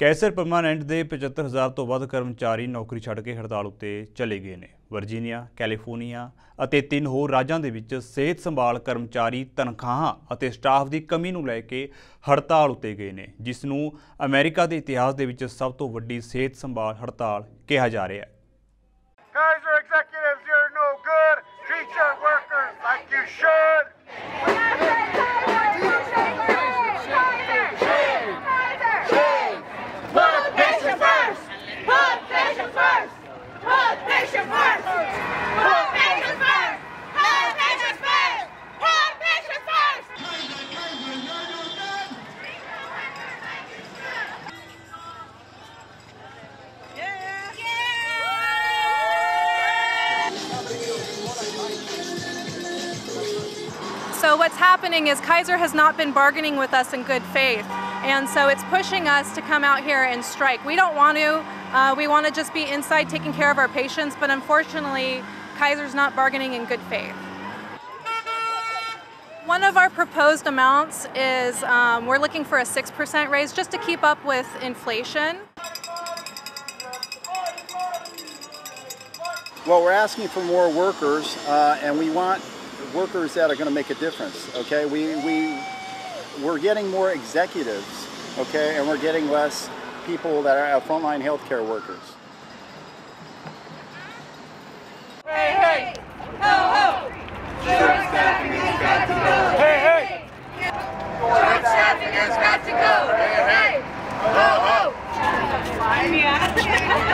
Cancer permanent ਦੇ 75000 ਤੋਂ ਵੱਧ ਕਰਮਚਾਰੀ ਨੌਕਰੀ ਛੱਡ ਕੇ ਹੜਤਾਲ ਉੱਤੇ ਚਲੇ ਗਏ ਨੇ। ਵਰਜੀਨੀਆ, ਕੈਲੀਫੋਰਨੀਆ ਅਤੇ ਤਿੰਨ ਹੋਰ ਰਾਜਾਂ ਦੇ ਵਿੱਚ ਸਿਹਤ ਸੰਭਾਲ ਕਰਮਚਾਰੀ ਤਨਖਾਹਾਂ ਅਤੇ ਸਟਾਫ ਦੀ ਕਮੀ ਨੂੰ ਲੈ ਕੇ ਹੜਤਾਲ ਉੱਤੇ ਗਏ ਨੇ, ਜਿਸ ਨੂੰ ਅਮਰੀਕਾ ਦੇ ਇਤਿਹਾਸ ਦੇ ਵਿੱਚ ਸਭ ਤੋਂ ਵੱਡੀ ਸਿਹਤ ਸੰਭਾਲ ਹੜਤਾਲ ਕਿਹਾ ਜਾ ਰਿਹਾ ਹੈ। So what's happening is Kaiser has not been bargaining with us in good faith, and so it's pushing us to come out here and strike. We don't want to. Uh, we want to just be inside taking care of our patients, but unfortunately, Kaiser's not bargaining in good faith. One of our proposed amounts is um, we're looking for a 6% raise just to keep up with inflation. Well, we're asking for more workers, uh, and we want workers that are going to make a difference. Okay, we we we're getting more executives. Okay, and we're getting less people that are uh, frontline healthcare workers. Hey hey, ho ho! Short staffing has got to go. Hey hey! Short staffing has got to go. Hey hey, ho ho!